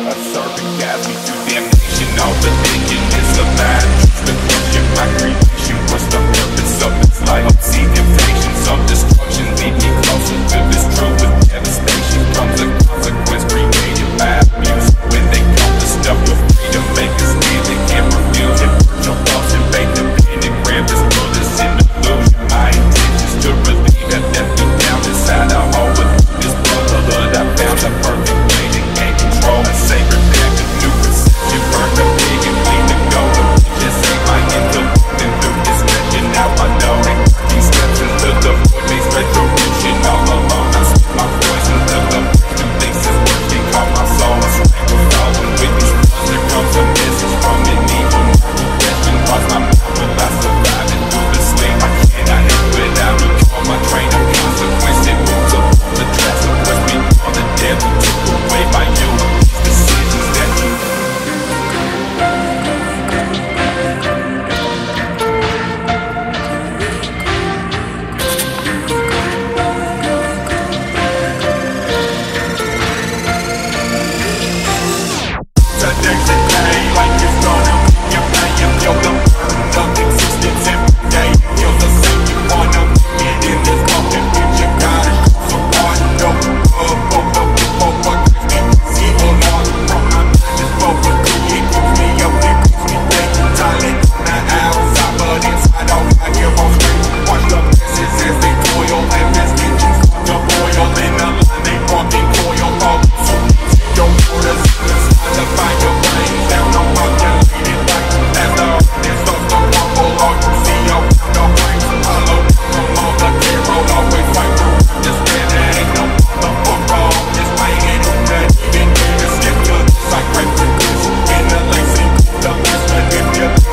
A serpent got me to damnation, all religion is a lie. Truth my creation was the you.